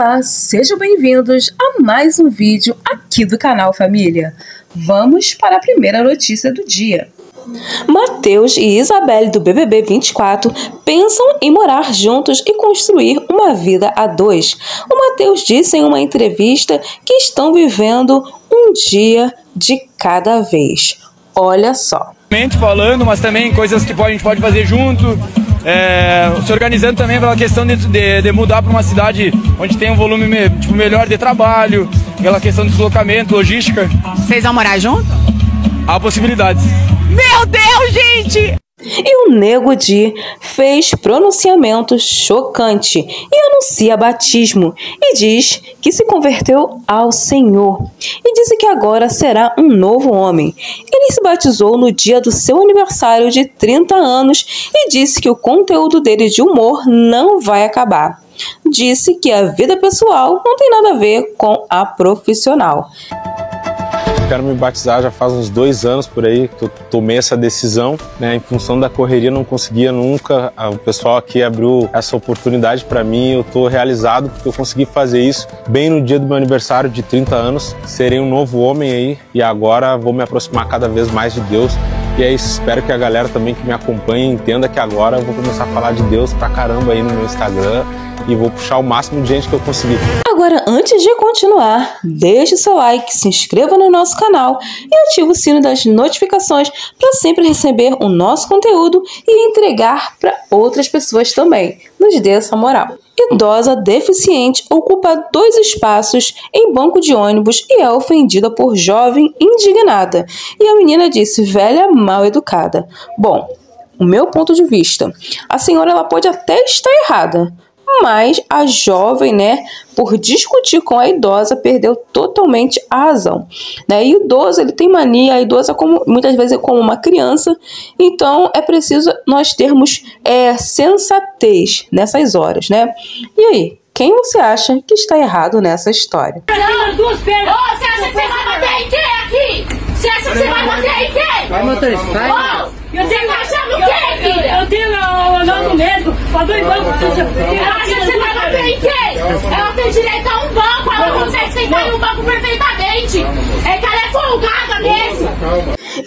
Olá, sejam bem-vindos a mais um vídeo aqui do canal Família. Vamos para a primeira notícia do dia. Mateus e Isabelle do BBB 24 pensam em morar juntos e construir uma vida a dois. O Mateus disse em uma entrevista que estão vivendo um dia de cada vez. Olha só. Falando, mas também coisas que a gente pode fazer junto, é, se organizando também pela questão de, de, de mudar para uma cidade onde tem um volume tipo, melhor de trabalho, pela questão de deslocamento, logística. Vocês vão morar junto? Há possibilidades. Meu Deus, gente! E o Nego Di fez pronunciamento chocante e anuncia batismo e diz que se converteu ao Senhor e disse que agora será um novo homem. Ele se batizou no dia do seu aniversário de 30 anos e disse que o conteúdo dele de humor não vai acabar. Disse que a vida pessoal não tem nada a ver com a profissional quero me batizar já faz uns dois anos por aí que eu tomei essa decisão, né? Em função da correria não conseguia nunca. O pessoal aqui abriu essa oportunidade para mim. Eu estou realizado porque eu consegui fazer isso bem no dia do meu aniversário de 30 anos. Serei um novo homem aí e agora vou me aproximar cada vez mais de Deus. E é isso, espero que a galera também que me acompanha entenda que agora eu vou começar a falar de Deus pra caramba aí no meu Instagram e vou puxar o máximo de gente que eu conseguir. Agora, antes de continuar, deixe seu like, se inscreva no nosso canal e ative o sino das notificações para sempre receber o nosso conteúdo e entregar para outras pessoas também. Nos dê essa moral. Idosa deficiente ocupa dois espaços em banco de ônibus e é ofendida por jovem indignada. E a menina disse: velha mal educada. Bom, o meu ponto de vista, a senhora ela pode até estar errada, mas a jovem, né, por discutir com a idosa, perdeu totalmente a razão. Né? E o idoso, ele tem mania, a idosa como, muitas vezes é como uma criança, então é preciso nós termos é, sensatez nessas horas, né? E aí, quem você acha que está errado nessa história? Não, duas pernas. Ô, você acha que você vai bater em quem aqui? Você acha que você vai bater em quem? Vai, motorista, vai. Ô, eu tenho achando o quê, filha? Dois bancos. Ela acha que você vai bater em quem? Ela tem direito a um banco, ela consegue sentar em um banco perfeitamente. É que ela é folgada mesmo.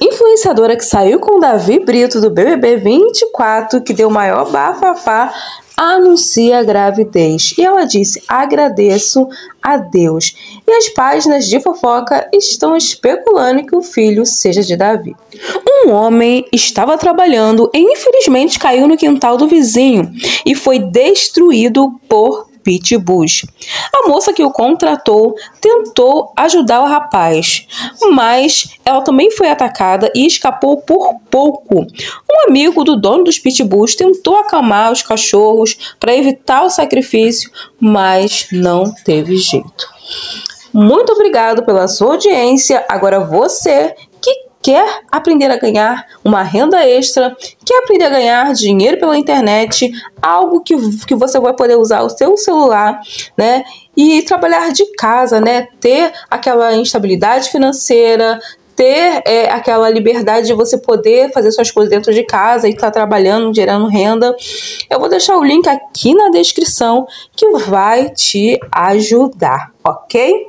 Influenciadora que saiu com o Davi Brito do BBB 24, que deu o maior bafafá anuncia a gravidez. E ela disse: agradeço a Deus. E as páginas de fofoca estão especulando que o filho seja de Davi. Um homem estava trabalhando e infelizmente caiu no quintal do vizinho e foi destruído por pitbulls. A moça que o contratou tentou ajudar o rapaz, mas ela também foi atacada e escapou por pouco. Um amigo do dono dos pitbulls tentou acalmar os cachorros para evitar o sacrifício, mas não teve jeito. Muito obrigado pela sua audiência. Agora você quer aprender a ganhar uma renda extra, quer aprender a ganhar dinheiro pela internet, algo que, que você vai poder usar o seu celular, né? E trabalhar de casa, né? Ter aquela instabilidade financeira, ter é, aquela liberdade de você poder fazer suas coisas dentro de casa e estar tá trabalhando, gerando renda. Eu vou deixar o link aqui na descrição que vai te ajudar, ok?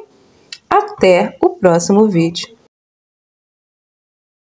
Até o próximo vídeo.